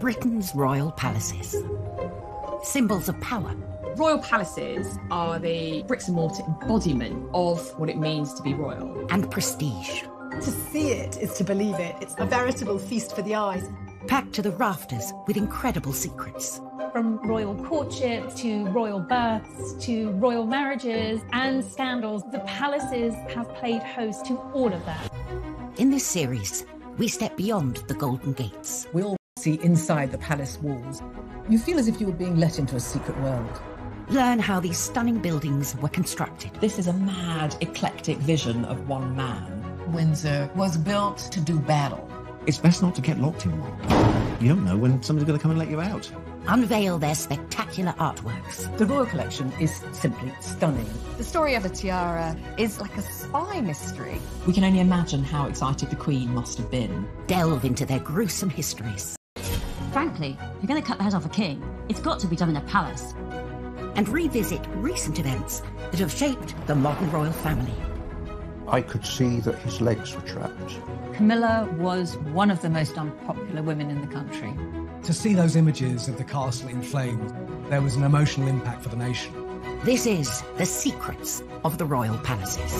Britain's royal palaces. Symbols of power. Royal palaces are the bricks and mortar embodiment of what it means to be royal. And prestige. To see it is to believe it. It's a veritable feast for the eyes. Packed to the rafters with incredible secrets. From royal courtships to royal births to royal marriages and scandals, the palaces have played host to all of that. In this series, we step beyond the Golden Gates. We all see inside the palace walls. You feel as if you were being let into a secret world. Learn how these stunning buildings were constructed. This is a mad, eclectic vision of one man. Windsor was built to do battle. It's best not to get locked in one. You don't know when somebody's going to come and let you out. Unveil their spectacular artworks. The Royal Collection is simply stunning. The story of the tiara is like a spy mystery. We can only imagine how excited the Queen must have been. Delve into their gruesome histories. Frankly, if you're going to cut the head off a king, it's got to be done in a palace. And revisit recent events that have shaped the modern royal family. I could see that his legs were trapped. Camilla was one of the most unpopular women in the country. To see those images of the castle in flames, there was an emotional impact for the nation. This is The Secrets of the Royal Palaces.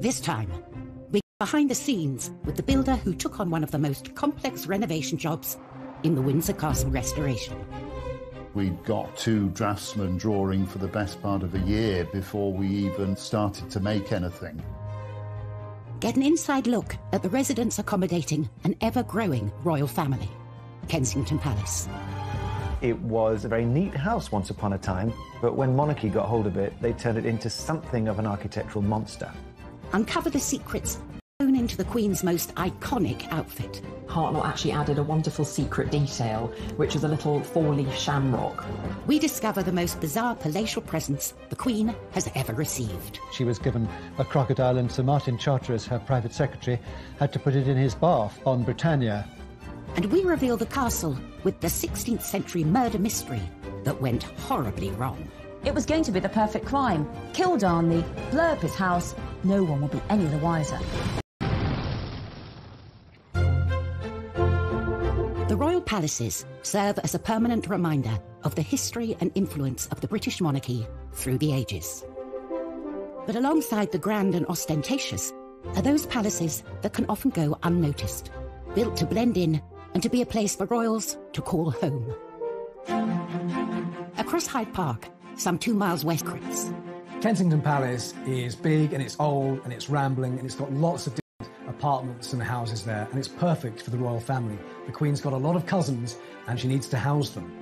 This time, we behind the scenes with the builder who took on one of the most complex renovation jobs in the Windsor Castle restoration. We got two draftsmen drawing for the best part of a year before we even started to make anything. Get an inside look at the residents accommodating an ever growing royal family, Kensington Palace. It was a very neat house once upon a time, but when monarchy got hold of it, they turned it into something of an architectural monster. Uncover the secrets sewn into the Queen's most iconic outfit. Hartnell actually added a wonderful secret detail, which is a little four-leaf shamrock. We discover the most bizarre palatial presents the Queen has ever received. She was given a crocodile, and Sir Martin Charteris, her private secretary, had to put it in his bath on Britannia. And we reveal the castle with the 16th century murder mystery that went horribly wrong. It was going to be the perfect crime. Kill Darnley, blow up his house, no one will be any the wiser. Palaces serve as a permanent reminder of the history and influence of the British monarchy through the ages. But alongside the grand and ostentatious are those palaces that can often go unnoticed, built to blend in and to be a place for royals to call home. Across Hyde Park, some two miles west Kensington Palace is big and it's old and it's rambling and it's got lots of apartments and houses there, and it's perfect for the royal family. The Queen's got a lot of cousins, and she needs to house them.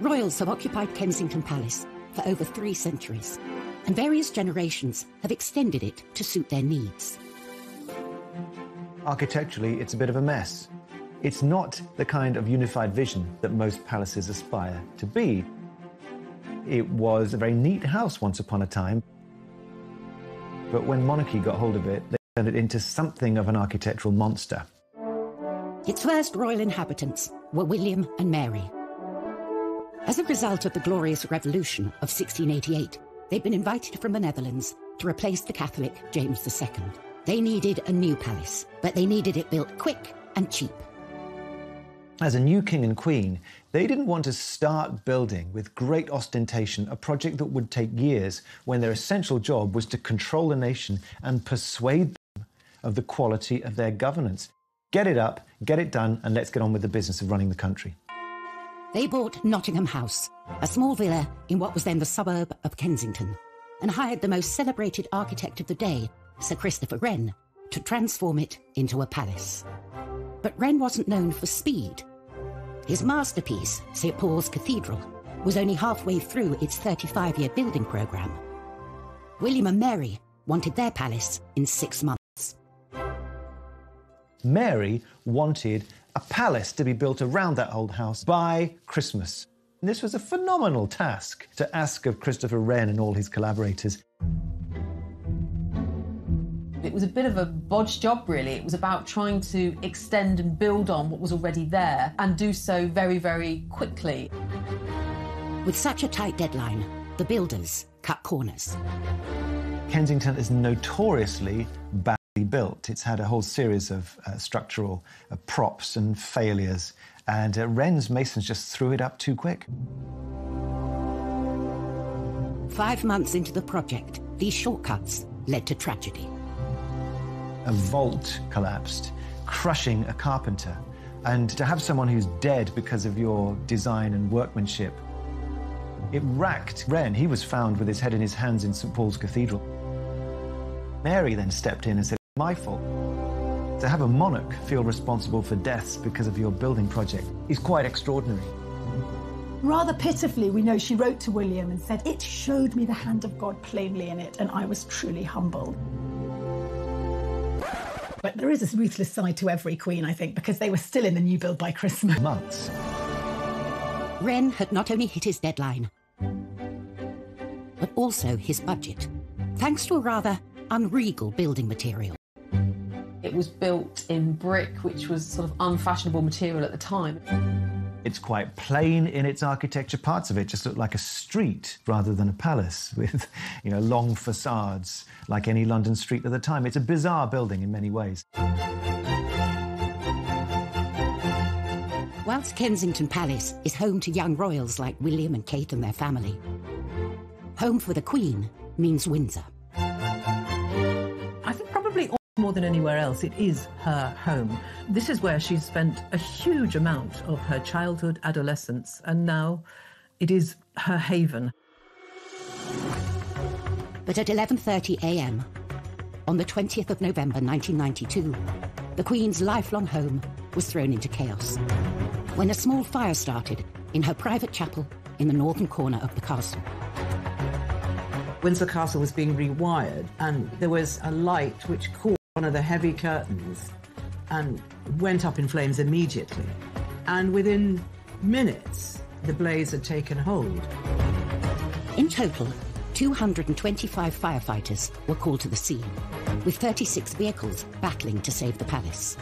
Royals have occupied Kensington Palace for over three centuries, and various generations have extended it to suit their needs. Architecturally, it's a bit of a mess. It's not the kind of unified vision that most palaces aspire to be. It was a very neat house once upon a time, but when monarchy got hold of it, they turned it into something of an architectural monster. Its first royal inhabitants were William and Mary. As a result of the Glorious Revolution of 1688, they'd been invited from the Netherlands to replace the Catholic James II. They needed a new palace, but they needed it built quick and cheap. As a new king and queen, they didn't want to start building with great ostentation a project that would take years when their essential job was to control the nation and persuade of the quality of their governance. Get it up, get it done, and let's get on with the business of running the country. They bought Nottingham House, a small villa in what was then the suburb of Kensington, and hired the most celebrated architect of the day, Sir Christopher Wren, to transform it into a palace. But Wren wasn't known for speed. His masterpiece, St. Paul's Cathedral, was only halfway through its 35 year building programme. William and Mary wanted their palace in six months. Mary wanted a palace to be built around that old house by Christmas. This was a phenomenal task to ask of Christopher Wren and all his collaborators. It was a bit of a bodge job, really. It was about trying to extend and build on what was already there and do so very, very quickly. With such a tight deadline, the builders cut corners. Kensington is notoriously badly built. It's had a whole series of uh, structural uh, props and failures, and uh, Wren's masons just threw it up too quick. Five months into the project, these shortcuts led to tragedy. A vault collapsed, crushing a carpenter. And to have someone who's dead because of your design and workmanship, it racked Wren. He was found with his head in his hands in St. Paul's Cathedral. Mary then stepped in and said, My fault. To have a monarch feel responsible for deaths because of your building project is quite extraordinary. Rather pitifully, we know she wrote to William and said, It showed me the hand of God plainly in it, and I was truly humbled. But there is a ruthless side to every queen, I think, because they were still in the new build by Christmas. Months. Wren had not only hit his deadline, but also his budget, thanks to a rather unregal building material. It was built in brick, which was sort of unfashionable material at the time. It's quite plain in its architecture. Parts of it just look like a street rather than a palace with, you know, long facades like any London street of the time. It's a bizarre building in many ways. Whilst Kensington Palace is home to young royals like William and Kate and their family, home for the Queen means Windsor. I think probably more than anywhere else, it is her home. This is where she's spent a huge amount of her childhood, adolescence, and now it is her haven. But at 11:30 a.m. on the 20th of November 1992, the Queen's lifelong home was thrown into chaos when a small fire started in her private chapel in the northern corner of the castle. Windsor Castle was being rewired, and there was a light which caught one of the heavy curtains and went up in flames immediately. And within minutes, the blaze had taken hold. In total, 225 firefighters were called to the scene, with 36 vehicles battling to save the palace.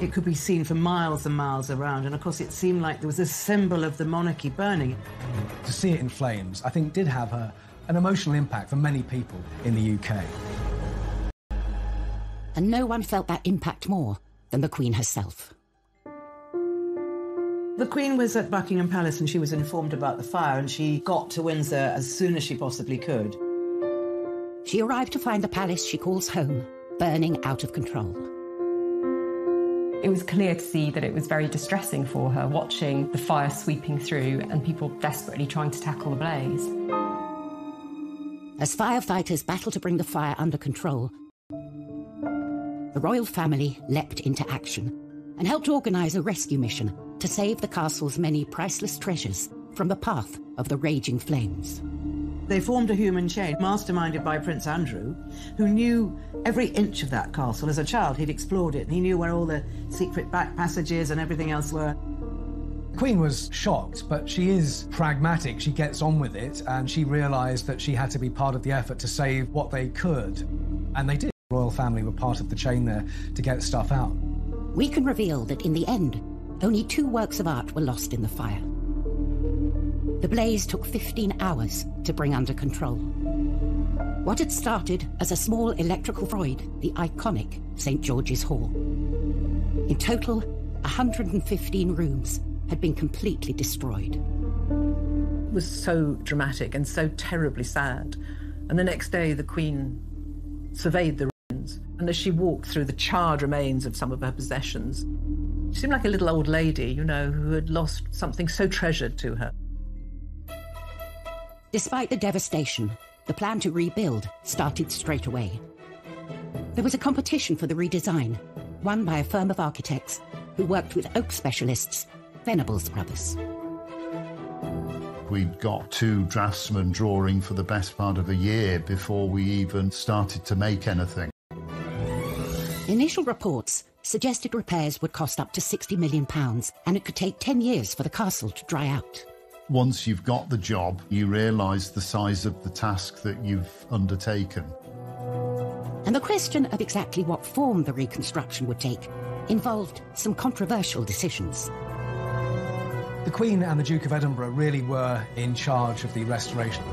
It could be seen for miles and miles around, and of course, it seemed like there was a symbol of the monarchy burning. To see it in flames, I think, did have a, an emotional impact for many people in the UK. And no one felt that impact more than the Queen herself. The Queen was at Buckingham Palace and she was informed about the fire, and she got to Windsor as soon as she possibly could. She arrived to find the palace she calls home burning out of control. It was clear to see that it was very distressing for her, watching the fire sweeping through and people desperately trying to tackle the blaze. As firefighters battled to bring the fire under control, the royal family leapt into action and helped organise a rescue mission to save the castle's many priceless treasures from the path of the raging flames. They formed a human chain, masterminded by Prince Andrew, who knew every inch of that castle. As a child, he'd explored it, and he knew where all the secret back passages and everything else were. The Queen was shocked, but she is pragmatic. She gets on with it, and she realised that she had to be part of the effort to save what they could. And they did. The royal family were part of the chain there to get stuff out. We can reveal that in the end, only two works of art were lost in the fire. The blaze took 15 hours to bring under control. What had started as a small electrical void, the iconic St. George's Hall. In total, 115 rooms had been completely destroyed. It was so dramatic and so terribly sad. And the next day, the Queen surveyed the ruins, and as she walked through the charred remains of some of her possessions, she seemed like a little old lady, you know, who had lost something so treasured to her. Despite the devastation, the plan to rebuild started straight away. There was a competition for the redesign, won by a firm of architects who worked with oak specialists, Venables Brothers. We'd got two draftsmen drawing for the best part of a year before we even started to make anything. Initial reports suggested repairs would cost up to £60 million and it could take 10 years for the castle to dry out. Once you've got the job, you realise the size of the task that you've undertaken. And the question of exactly what form the reconstruction would take involved some controversial decisions. The Queen and the Duke of Edinburgh really were in charge of the restoration.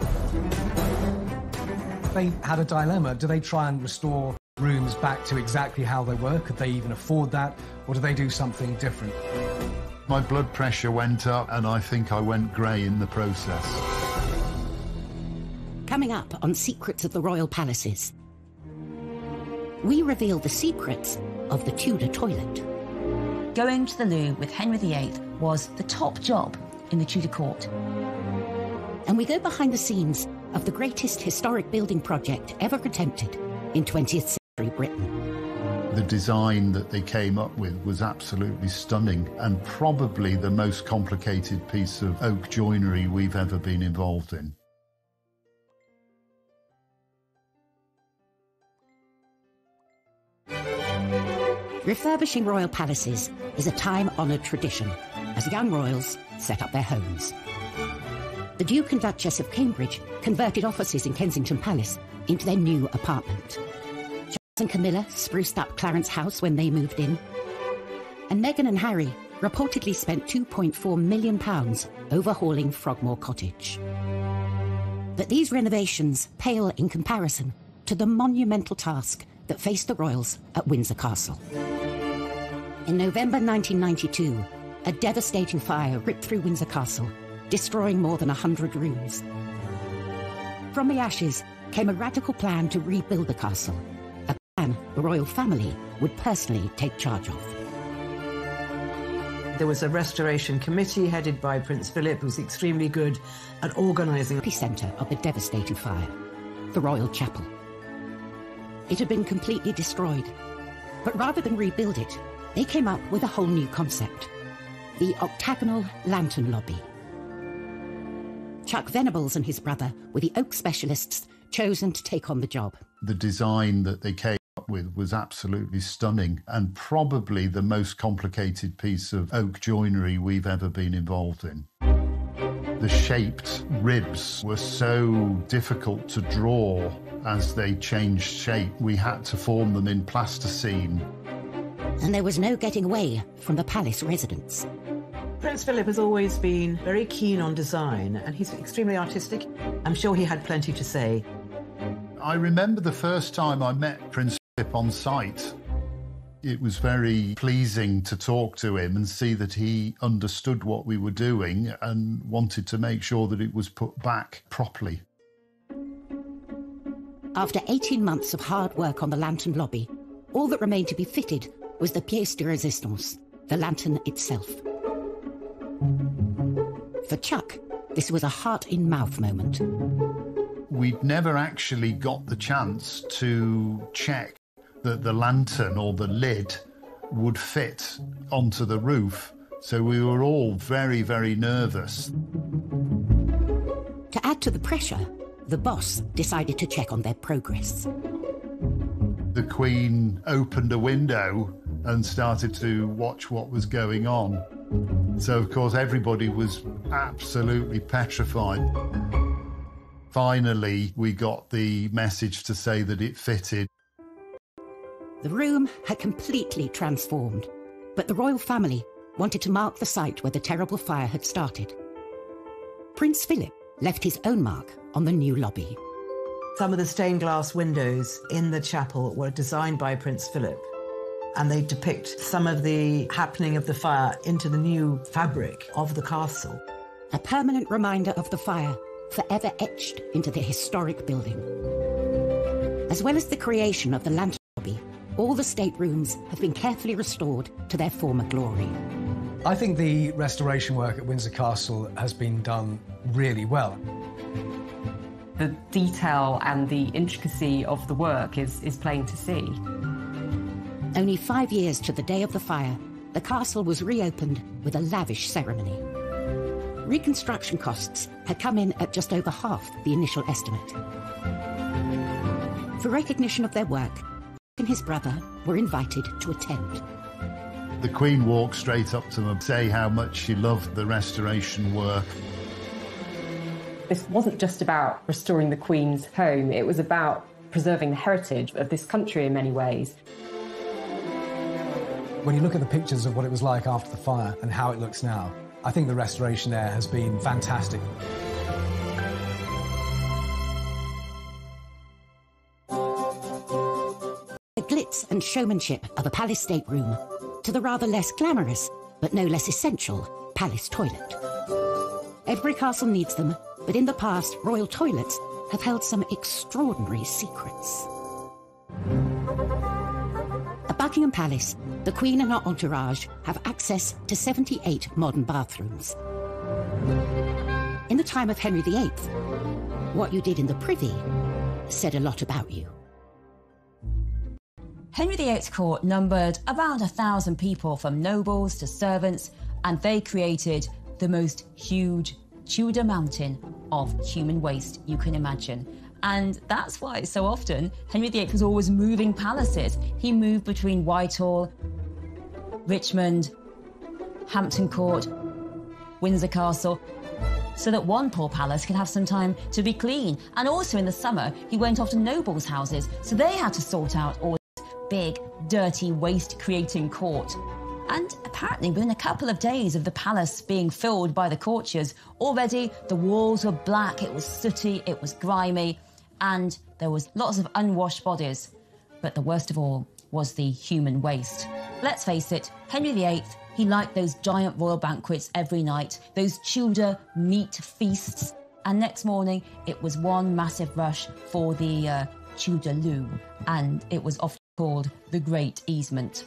They had a dilemma. Do they try and restore rooms back to exactly how they were? Could they even afford that? Or do they do something different? My blood pressure went up and I think I went grey in the process. Coming up on Secrets of the Royal Palaces, we reveal the secrets of the Tudor toilet. Going to the loo with Henry VIII was the top job in the Tudor court. And we go behind the scenes of the greatest historic building project ever attempted in 20th century Britain. The design that they came up with was absolutely stunning and probably the most complicated piece of oak joinery we've ever been involved in. Refurbishing royal palaces is a time-honoured tradition as young royals set up their homes. The Duke and Duchess of Cambridge converted offices in Kensington Palace into their new apartment. And Camilla spruced up Clarence House when they moved in. And Meghan and Harry reportedly spent £2.4 million overhauling Frogmore Cottage. But these renovations pale in comparison to the monumental task that faced the royals at Windsor Castle. In November 1992, a devastating fire ripped through Windsor Castle, destroying more than 100 rooms. From the ashes came a radical plan to rebuild the castle, plan the royal family would personally take charge of. There was a restoration committee headed by Prince Philip, who was extremely good at organising. The centre of the devastating fire, the Royal Chapel. It had been completely destroyed, but rather than rebuild it, they came up with a whole new concept the octagonal lantern lobby. Chuck Venables and his brother were the oak specialists chosen to take on the job. The design that they came up with was absolutely stunning and probably the most complicated piece of oak joinery we've ever been involved in. The shaped ribs were so difficult to draw as they changed shape. We had to form them in plasticine and there was no getting away from the palace residents. Prince Philip has always been very keen on design and he's extremely artistic. I'm sure he had plenty to say. I remember the first time I met Prince Philip on site. It was very pleasing to talk to him and see that he understood what we were doing and wanted to make sure that it was put back properly. After 18 months of hard work on the lantern lobby, all that remained to be fitted was the pièce de résistance, the lantern itself. For Chuck, this was a heart in mouth moment. We'd never actually got the chance to check that the lantern or the lid would fit onto the roof, so we were all very, very nervous. To add to the pressure, the boss decided to check on their progress. The Queen opened a window and started to watch what was going on. So, of course, everybody was absolutely petrified. Finally, we got the message to say that it fitted. The room had completely transformed, but the royal family wanted to mark the site where the terrible fire had started. Prince Philip left his own mark on the new lobby. Some of the stained glass windows in the chapel were designed by Prince Philip and they depict some of the happening of the fire into the new fabric of the castle. A permanent reminder of the fire, forever etched into the historic building. As well as the creation of the lantern all the staterooms have been carefully restored to their former glory. I think the restoration work at Windsor Castle has been done really well. The detail and the intricacy of the work is, is plain to see. Only five years to the day of the fire, the castle was reopened with a lavish ceremony. Reconstruction costs had come in at just over half the initial estimate. For recognition of their work, and his brother were invited to attend. The Queen walked straight up to them and say how much she loved the restoration work. This wasn't just about restoring the Queen's home, it was about preserving the heritage of this country in many ways. When you look at the pictures of what it was like after the fire and how it looks now, I think the restoration there has been fantastic. And showmanship of a palace stateroom to the rather less glamorous, but no less essential, palace toilet. Every castle needs them, but in the past, royal toilets have held some extraordinary secrets. At Buckingham Palace, the Queen and her entourage have access to 78 modern bathrooms. In the time of Henry VIII, what you did in the privy said a lot about you. Henry VIII's court numbered around a thousand people, from nobles to servants, and they created the most huge Tudor mountain of human waste you can imagine. And that's why so often Henry VIII was always moving palaces. He moved between Whitehall, Richmond, Hampton Court, Windsor Castle, so that one poor palace could have some time to be clean. And also in the summer, he went off to nobles' houses, so they had to sort out all big, dirty, waste creating court. And apparently, within a couple of days of the palace being filled by the courtiers, already the walls were black, it was sooty, it was grimy, and there was lots of unwashed bodies. But the worst of all was the human waste. Let's face it, Henry VIII, he liked those giant royal banquets every night, those Tudor meat feasts. And next morning, it was one massive rush for the uh, Tudor loo, and it was often called the Great Easement.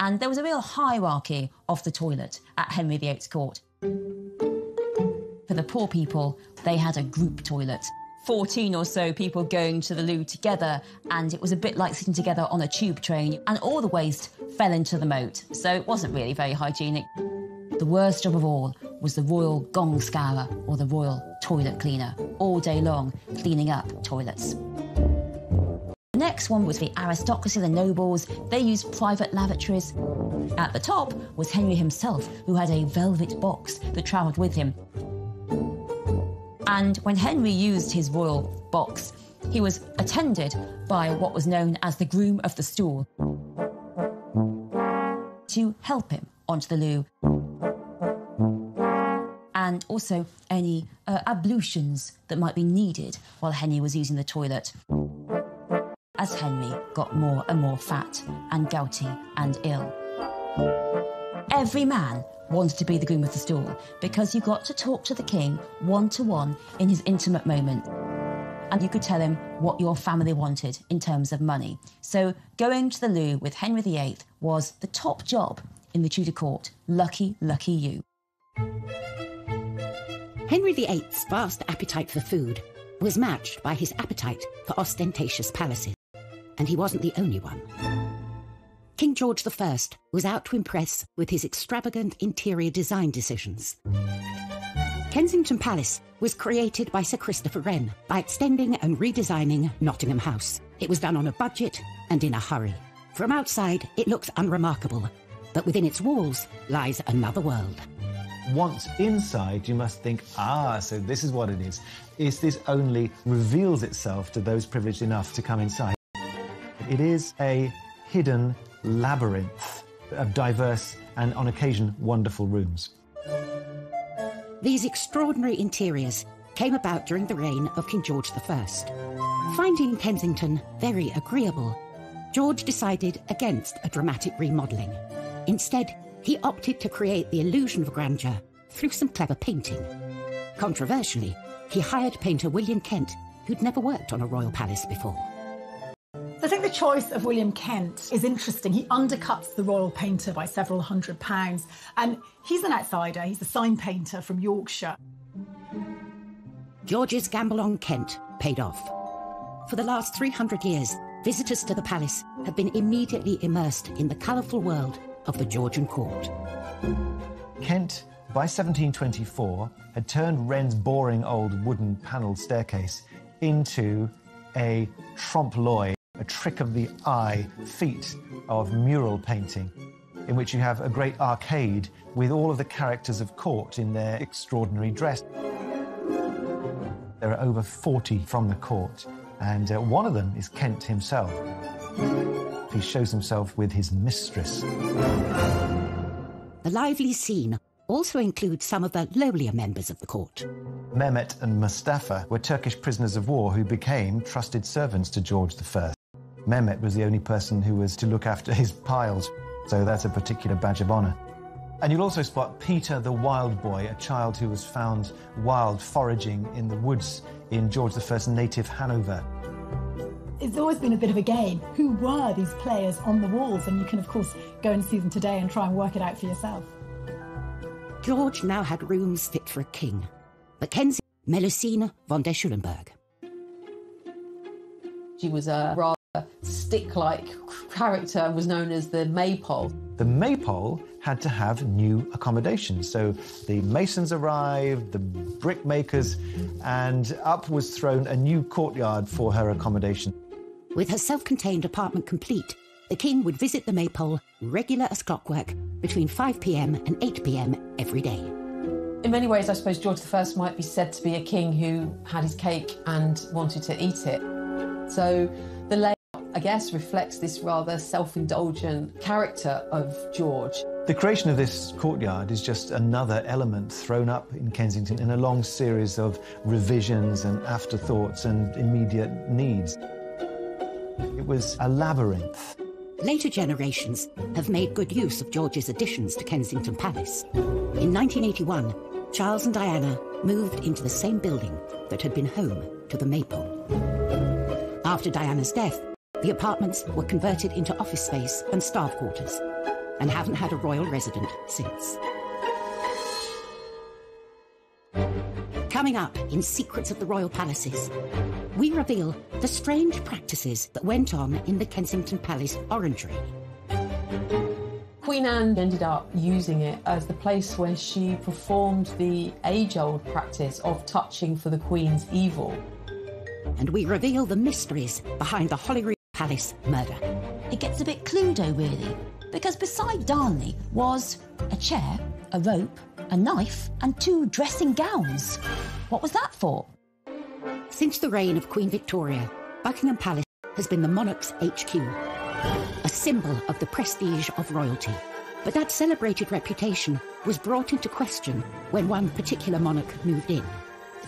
And there was a real hierarchy of the toilet at Henry VIII's court. For the poor people, they had a group toilet. 14 or so people going to the loo together, and it was a bit like sitting together on a tube train, and all the waste fell into the moat, so it wasn't really very hygienic. The worst job of all was the royal gong scourer or the royal toilet cleaner, all day long cleaning up toilets. Next one was the aristocracy, the nobles. They used private lavatories. At the top was Henry himself, who had a velvet box that travelled with him. And when Henry used his royal box, he was attended by what was known as the groom of the stool to help him onto the loo. And also any uh, ablutions that might be needed while Henry was using the toilet. As Henry got more and more fat and gouty and ill. Every man wanted to be the groom of the stool because you got to talk to the king one to one in his intimate moment. And you could tell him what your family wanted in terms of money. So going to the loo with Henry VIII was the top job in the Tudor court. Lucky, lucky you. Henry VIII's vast appetite for food was matched by his appetite for ostentatious palaces. And he wasn't the only one. King George I was out to impress with his extravagant interior design decisions. Kensington Palace was created by Sir Christopher Wren by extending and redesigning Nottingham House. It was done on a budget and in a hurry. From outside, it looks unremarkable, but within its walls lies another world. Once inside, you must think, ah, so this is what it is. Is this only reveals itself to those privileged enough to come inside? It is a hidden labyrinth of diverse and, on occasion, wonderful rooms. These extraordinary interiors came about during the reign of King George I. Finding Kensington very agreeable, George decided against a dramatic remodelling. Instead, he opted to create the illusion of grandeur through some clever painting. Controversially, he hired painter William Kent, who'd never worked on a royal palace before. I think the choice of William Kent is interesting. He undercuts the royal painter by several hundred pounds, and he's an outsider. He's a sign painter from Yorkshire. George's gamble on Kent paid off. For the last 300 years, visitors to the palace have been immediately immersed in the colourful world of the Georgian court. Kent, by 1724, had turned Wren's boring old wooden panelled staircase into a trompe l'oeil, a trick of the eye feat of mural painting, in which you have a great arcade with all of the characters of court in their extraordinary dress. There are over 40 from the court, and uh, one of them is Kent himself. He shows himself with his mistress. The lively scene also includes some of the lowlier members of the court. Mehmet and Mustafa were Turkish prisoners of war who became trusted servants to George I. Mehmet was the only person who was to look after his piles, so that's a particular badge of honour. And you'll also spot Peter the Wild Boy, a child who was found wild foraging in the woods in George I's native Hanover. It's always been a bit of a game. Who were these players on the walls? And you can, of course, go and see them today and try and work it out for yourself. George now had rooms fit for a king. Mackenzie Melusine von der Schulenburg. She was a rather stick-like character and was known as the maypole. The maypole had to have new accommodation. So the masons arrived, the brickmakers, and up was thrown a new courtyard for her accommodation. With her self contained apartment complete, the king would visit the maypole, regular as clockwork, between 5 pm and 8 pm every day. In many ways, I suppose George I might be said to be a king who had his cake and wanted to eat it. So the layout, I guess, reflects this rather self indulgent character of George. The creation of this courtyard is just another element thrown up in Kensington in a long series of revisions and afterthoughts and immediate needs. It was a labyrinth. Later generations have made good use of George's additions to Kensington Palace. In 1981, Charles and Diana moved into the same building that had been home to the Maypole. After Diana's death, the apartments were converted into office space and staff quarters and haven't had a royal resident since. Coming up in Secrets of the Royal Palaces, we reveal the strange practices that went on in the Kensington Palace orangery. Queen Anne ended up using it as the place where she performed the age old practice of touching for the Queen's evil. And we reveal the mysteries behind the Holyrood Palace murder. It gets a bit Cluedo, really, because beside Darnley was a chair, a rope, a knife, and two dressing gowns. What was that for? Since the reign of Queen Victoria, Buckingham Palace has been the monarch's HQ, a symbol of the prestige of royalty. But that celebrated reputation was brought into question when one particular monarch moved in.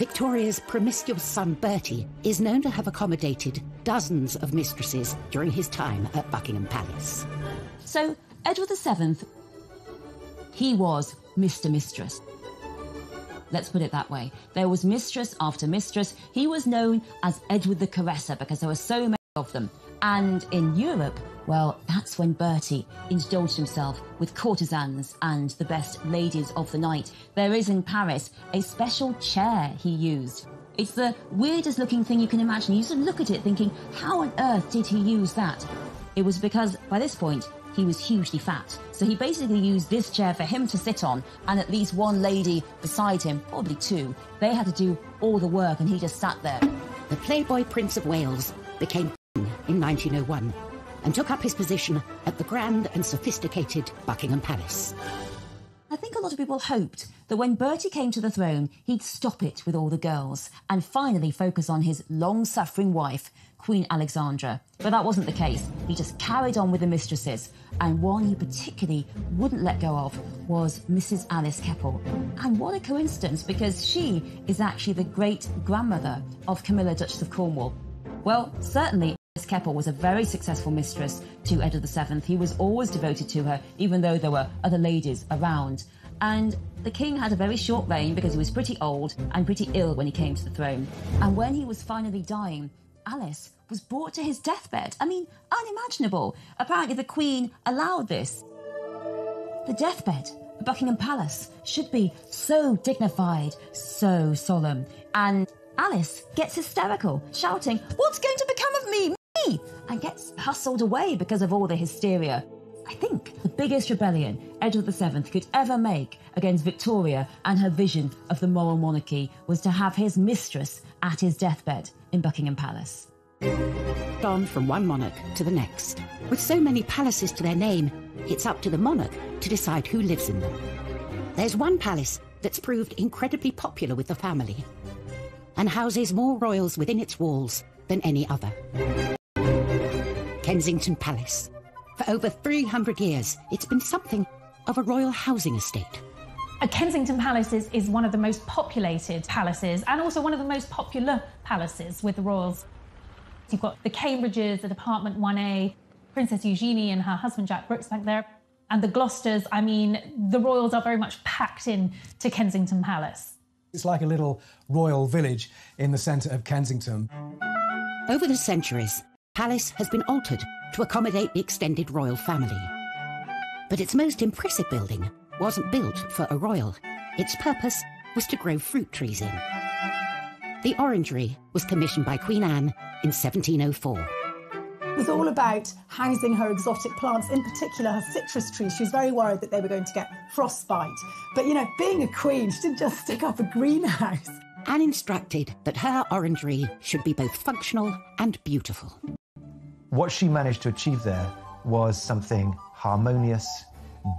Victoria's promiscuous son Bertie is known to have accommodated dozens of mistresses during his time at Buckingham Palace. So, Edward VII, he was Mr. Mistress. Let's put it that way. There was mistress after mistress. He was known as Edward the Caresser because there were so many of them. And in Europe, well, that's when Bertie indulged himself with courtesans and the best ladies of the night. There is in Paris a special chair he used. It's the weirdest looking thing you can imagine. You to look at it thinking, how on earth did he use that? It was because by this point, he was hugely fat. So he basically used this chair for him to sit on and at least one lady beside him, probably two. They had to do all the work and he just sat there. The Playboy Prince of Wales became king in 1901 and took up his position at the grand and sophisticated Buckingham Palace. I think a lot of people hoped that when Bertie came to the throne, he'd stop it with all the girls and finally focus on his long suffering wife, Queen Alexandra. But that wasn't the case. He just carried on with the mistresses, and one he particularly wouldn't let go of was Mrs. Alice Keppel. And what a coincidence, because she is actually the great grandmother of Camilla, Duchess of Cornwall. Well, certainly. Alice Keppel was a very successful mistress to Edward VII. He was always devoted to her, even though there were other ladies around. And the king had a very short reign because he was pretty old and pretty ill when he came to the throne. And when he was finally dying, Alice was brought to his deathbed. I mean, unimaginable. Apparently, the Queen allowed this. The deathbed at Buckingham Palace should be so dignified, so solemn. And Alice gets hysterical, shouting, What's going to become of me? Me! And gets hustled away because of all the hysteria. I think the biggest rebellion Edward VII could ever make against Victoria and her vision of the moral monarchy was to have his mistress at his deathbed in Buckingham Palace. On from one monarch to the next. With so many palaces to their name, it's up to the monarch to decide who lives in them. There's one palace that's proved incredibly popular with the family and houses more royals within its walls than any other. Kensington Palace. For over 300 years, it's been something of a royal housing estate. A Kensington Palace is, is one of the most populated palaces and also one of the most popular palaces with the royals. You've got the Cambridges at apartment 1A, Princess Eugenie and her husband Jack Brooksbank there, and the Gloucesters. I mean, the royals are very much packed in to Kensington Palace. It's like a little royal village in the centre of Kensington. Over the centuries, The palace has been altered to accommodate the extended royal family. But its most impressive building wasn't built for a royal. Its purpose was to grow fruit trees in. The orangery was commissioned by Queen Anne in 1704. It was all about housing her exotic plants, in particular her citrus trees. She was very worried that they were going to get frostbite. But you know, being a queen, she didn't just stick up a greenhouse. Anne instructed that her orangery should be both functional and beautiful. What she managed to achieve there was something harmonious,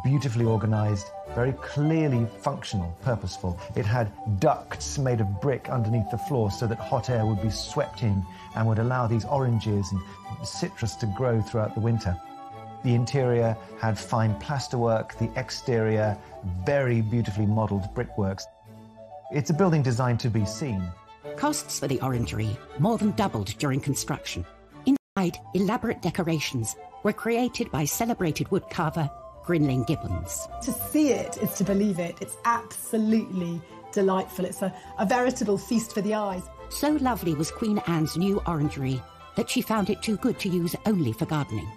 beautifully organized, very clearly functional, purposeful. It had ducts made of brick underneath the floor so that hot air would be swept in and would allow these oranges and citrus to grow throughout the winter. The interior had fine plasterwork, the exterior, very beautifully modelled brickworks. It's a building designed to be seen. Costs for the orangery more than doubled during construction. Inside, elaborate decorations were created by celebrated woodcarver Grinling Gibbons. To see it is to believe it. It's absolutely delightful. It's a, a veritable feast for the eyes. So lovely was Queen Anne's new orangery that she found it too good to use only for gardening.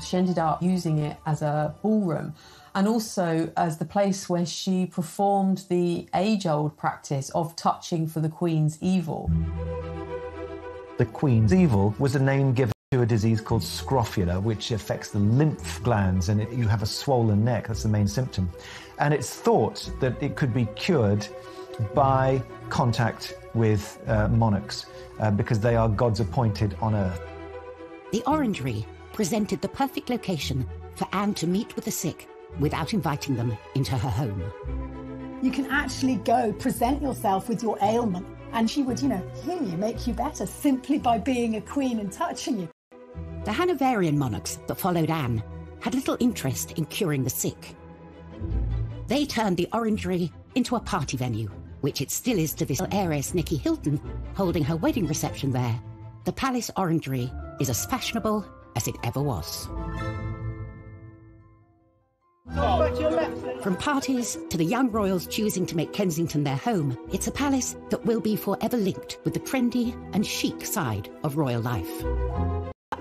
She ended up using it as a ballroom and also as the place where she performed the age old practice of touching for the Queen's evil. The Queen's evil was a name given to a disease called scrofula, which affects the lymph glands, and it, you have a swollen neck. That's the main symptom. And it's thought that it could be cured by contact with uh, monarchs uh, because they are God's appointed on earth. The orangery presented the perfect location for Anne to meet with the sick without inviting them into her home. You can actually go present yourself with your ailment, and she would, you know, heal you, make you better simply by being a queen and touching you. The Hanoverian monarchs that followed Anne had little interest in curing the sick. They turned the orangery into a party venue, which it still is to this heiress Nicky Hilton holding her wedding reception there. The Palace Orangery is as fashionable as it ever was. From parties to the young royals choosing to make Kensington their home, it's a palace that will be forever linked with the trendy and chic side of royal life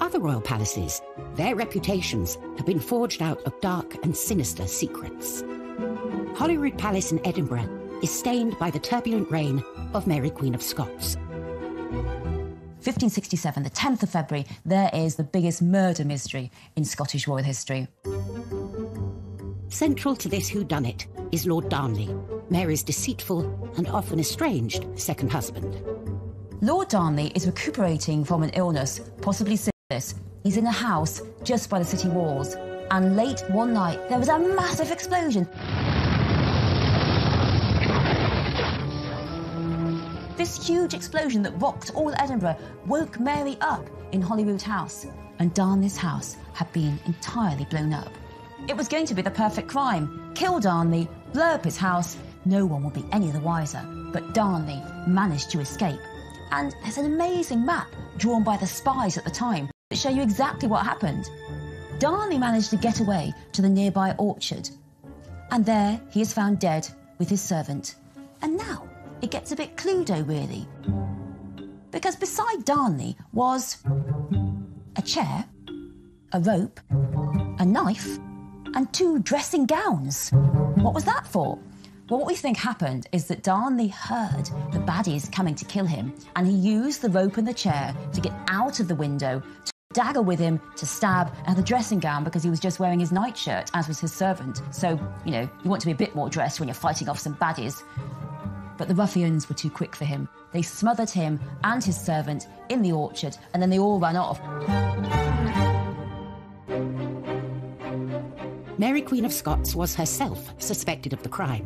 other royal palaces, their reputations have been forged out of dark and sinister secrets. Holyrood Palace in Edinburgh is stained by the turbulent reign of Mary Queen of Scots. 1567, the 10th of February, there is the biggest murder mystery in Scottish royal history. Central to this whodunit is Lord Darnley, Mary's deceitful and often estranged second husband. Lord Darnley is recuperating from an illness, possibly this. He's in a house just by the city walls, and late one night there was a massive explosion. This huge explosion that rocked all Edinburgh woke Mary up in Holyrood House, and Darnley's house had been entirely blown up. It was going to be the perfect crime. Kill Darnley, blow up his house, no one would be any the wiser. But Darnley managed to escape. And there's an amazing map drawn by the spies at the time show you exactly what happened. Darnley managed to get away to the nearby orchard, and there he is found dead with his servant. And now it gets a bit Cluedo, really. Because beside Darnley was a chair, a rope, a knife, and two dressing gowns. What was that for? Well, what we think happened is that Darnley heard the baddies coming to kill him, and he used the rope and the chair to get out of the window dagger with him to stab and the dressing gown because he was just wearing his nightshirt, as was his servant. So, you know, you want to be a bit more dressed when you're fighting off some baddies. But the ruffians were too quick for him. They smothered him and his servant in the orchard, and then they all ran off. Mary Queen of Scots was herself suspected of the crime.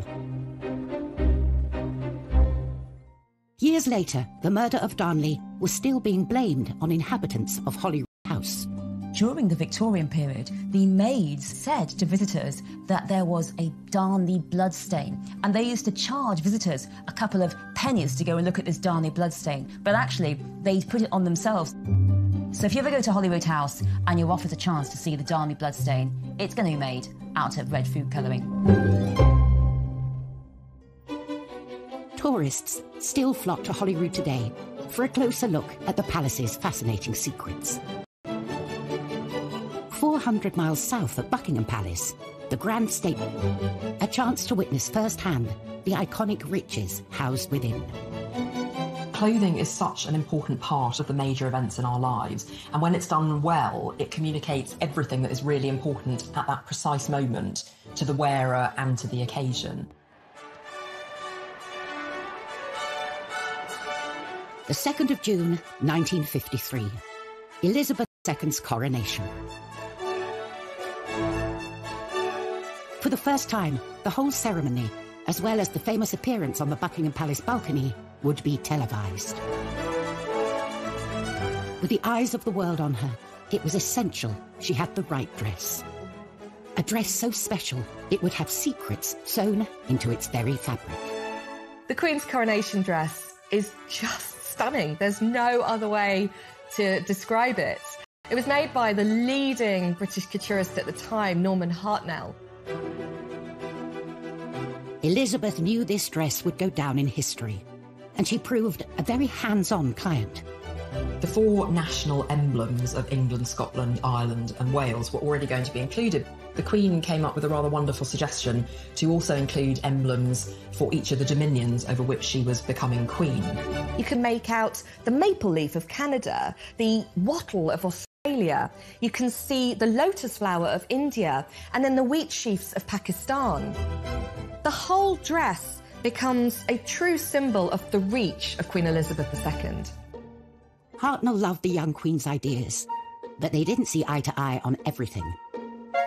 Years later, the murder of Darnley was still being blamed on inhabitants of Holyrood house. During the Victorian period, the maids said to visitors that there was a Darnley bloodstain, and they used to charge visitors a couple of pennies to go and look at this Darnley bloodstain, but actually, they'd put it on themselves. So if you ever go to Holyrood House and you're offered a chance to see the Darnley bloodstain, it's going to be made out of red food colouring. Tourists still flock to Holyrood today for a closer look at the palace's fascinating secrets. 400 miles south of Buckingham Palace, the Grand Statement, a chance to witness firsthand the iconic riches housed within. Clothing is such an important part of the major events in our lives, and when it's done well, it communicates everything that is really important at that precise moment to the wearer and to the occasion. The 2nd of June, 1953, Elizabeth II's coronation. For the first time, the whole ceremony, as well as the famous appearance on the Buckingham Palace balcony, would be televised. With the eyes of the world on her, it was essential she had the right dress. A dress so special, it would have secrets sewn into its very fabric. The Queen's coronation dress is just stunning. There's no other way to describe it. It was made by the leading British couturist at the time, Norman Hartnell. Elizabeth knew this dress would go down in history, and she proved a very hands on client. The four national emblems of England, Scotland, Ireland, and Wales were already going to be included. The Queen came up with a rather wonderful suggestion to also include emblems for each of the dominions over which she was becoming Queen. You can make out the maple leaf of Canada, the wattle of Australia. You can see the lotus flower of India, and then the wheat sheaves of Pakistan. The whole dress becomes a true symbol of the reach of Queen Elizabeth II. Hartnell loved the young Queen's ideas, but they didn't see eye to eye on everything.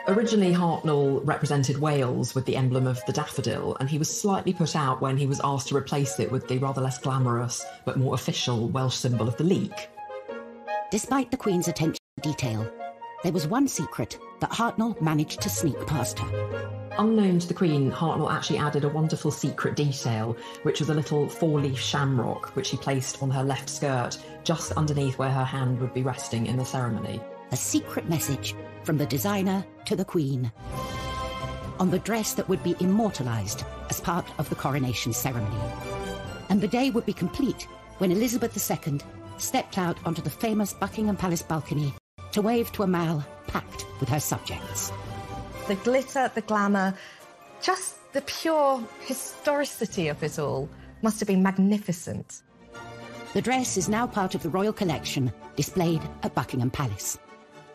Originally, Hartnell represented Wales with the emblem of the daffodil, and he was slightly put out when he was asked to replace it with the rather less glamorous but more official Welsh symbol of the leek. Despite the Queen's attention to detail, there was one secret that Hartnell managed to sneak past her. Unknown to the Queen, Hartnell actually added a wonderful secret detail, which was a little four leaf shamrock which he placed on her left skirt, just underneath where her hand would be resting in the ceremony. A secret message from the designer to the Queen on the dress that would be immortalised as part of the coronation ceremony. And the day would be complete when Elizabeth II stepped out onto the famous Buckingham Palace balcony to wave to a mall packed with her subjects. The glitter, the glamour, just the pure historicity of it all must have been magnificent. The dress is now part of the royal collection displayed at Buckingham Palace,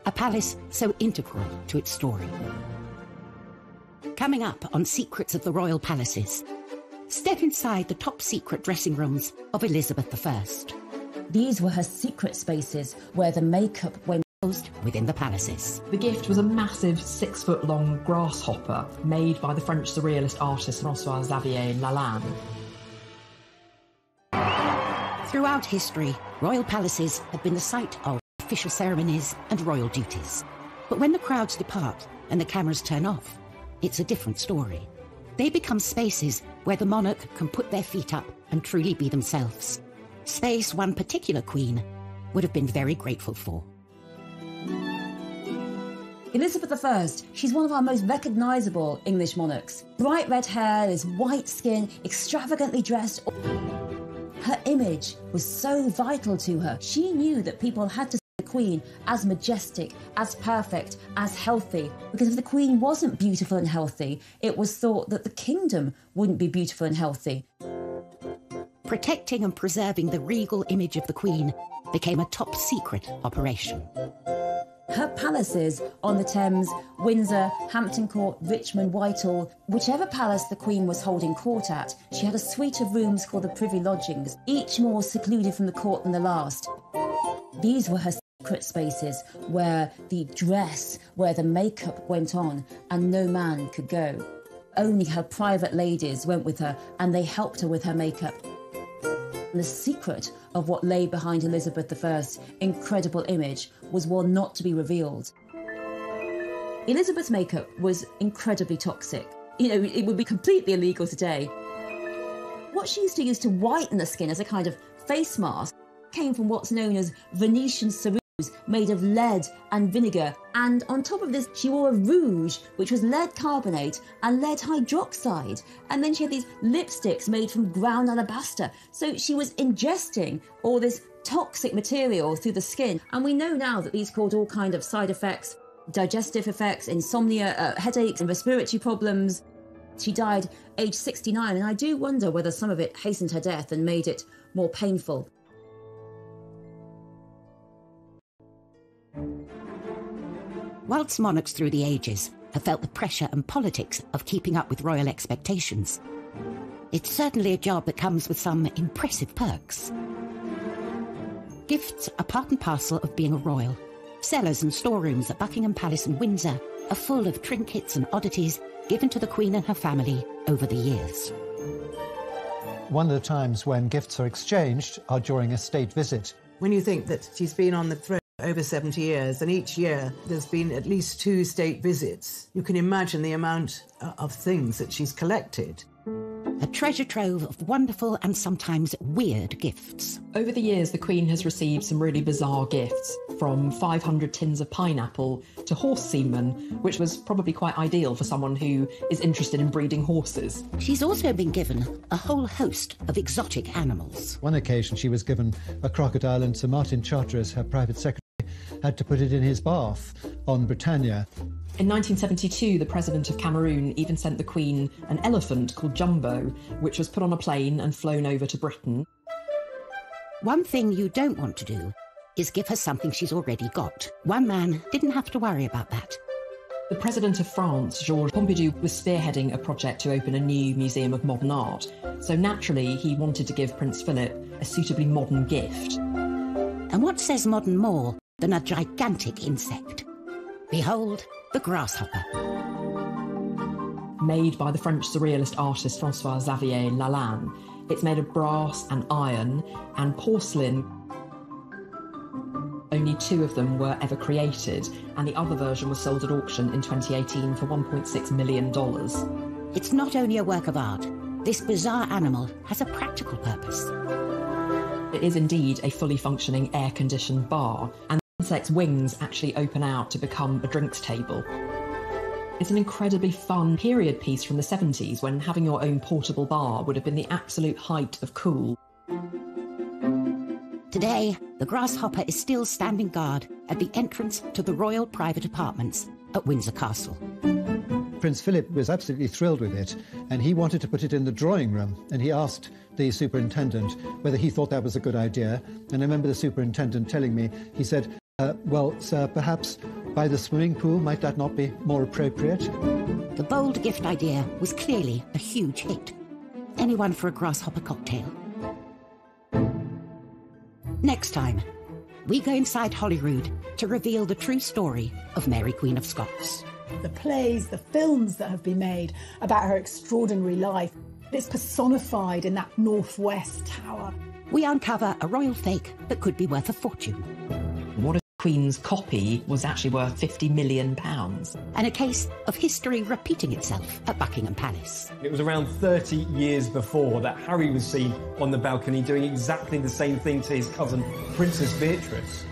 a palace so integral to its story. Coming up on Secrets of the Royal Palaces, step inside the top secret dressing rooms of Elizabeth I. These were her secret spaces where the makeup went housed within the palaces. The gift was a massive six foot long grasshopper made by the French surrealist artist Francois Xavier Lalanne. Throughout history, royal palaces have been the site of official ceremonies and royal duties. But when the crowds depart and the cameras turn off, it's a different story. They become spaces where the monarch can put their feet up and truly be themselves. Space one particular queen would have been very grateful for. Elizabeth I, she's one of our most recognisable English monarchs. Bright red hair, this white skin, extravagantly dressed. Her image was so vital to her. She knew that people had to see the Queen as majestic, as perfect, as healthy. Because if the Queen wasn't beautiful and healthy, it was thought that the kingdom wouldn't be beautiful and healthy. Protecting and preserving the regal image of the Queen became a top secret operation. Her palaces on the Thames, Windsor, Hampton Court, Richmond, Whitehall, whichever palace the Queen was holding court at, she had a suite of rooms called the Privy Lodgings, each more secluded from the court than the last. These were her secret spaces where the dress, where the makeup went on, and no man could go. Only her private ladies went with her and they helped her with her makeup. The secret of what lay behind Elizabeth I's incredible image was one not to be revealed. Elizabeth's makeup was incredibly toxic. You know, it would be completely illegal today. What she used to use to whiten the skin as a kind of face mask came from what's known as Venetian ceruse made of lead and vinegar. And on top of this, she wore a rouge, which was lead carbonate and lead hydroxide. And then she had these lipsticks made from ground alabaster. So she was ingesting all this toxic material through the skin. And we know now that these caused all kind of side effects, digestive effects, insomnia, uh, headaches, and respiratory problems. She died aged 69, and I do wonder whether some of it hastened her death and made it more painful. Whilst monarchs through the ages have felt the pressure and politics of keeping up with royal expectations, it's certainly a job that comes with some impressive perks. Gifts are part and parcel of being a royal. Cellars and storerooms at Buckingham Palace and Windsor are full of trinkets and oddities given to the Queen and her family over the years. One of the times when gifts are exchanged are during a state visit. When you think that she's been on the throne over 70 years, and each year there's been at least two state visits, you can imagine the amount uh, of things that she's collected. A treasure trove of wonderful and sometimes weird gifts. Over the years, the Queen has received some really bizarre gifts, from 500 tins of pineapple to horse semen, which was probably quite ideal for someone who is interested in breeding horses. She's also been given a whole host of exotic animals. One occasion she was given a crocodile, and Sir Martin Charteris, her private secretary, had to put it in his bath on Britannia. In 1972, the president of Cameroon even sent the Queen an elephant called Jumbo, which was put on a plane and flown over to Britain. One thing you don't want to do is give her something she's already got. One man didn't have to worry about that. The president of France, Georges Pompidou, was spearheading a project to open a new museum of modern art. So naturally, he wanted to give Prince Philip a suitably modern gift. And what says modern more than a gigantic insect? Behold, the grasshopper. Made by the French surrealist artist Francois Xavier Lalanne, it's made of brass and iron and porcelain. Only two of them were ever created, and the other version was sold at auction in 2018 for $1.6 million. It's not only a work of art, this bizarre animal has a practical purpose. It is indeed a fully functioning air conditioned bar, and insect's wings actually open out to become a drinks table. It's an incredibly fun period piece from the 70s when having your own portable bar would have been the absolute height of cool. Today, the grasshopper is still standing guard at the entrance to the royal private apartments at Windsor Castle. Prince Philip was absolutely thrilled with it, and he wanted to put it in the drawing room. And he asked the superintendent whether he thought that was a good idea. And I remember the superintendent telling me, he said, uh, Well, sir, perhaps by the swimming pool, might that not be more appropriate? The bold gift idea was clearly a huge hit. Anyone for a grasshopper cocktail? Next time, we go inside Holyrood to reveal the true story of Mary Queen of Scots. The plays, the films that have been made about her extraordinary life, it's personified in that Northwest Tower. We uncover a royal fake that could be worth a fortune. What if Queen's copy was actually worth £50 million? And a case of history repeating itself at Buckingham Palace. It was around 30 years before that Harry was seen on the balcony doing exactly the same thing to his cousin, Princess Beatrice.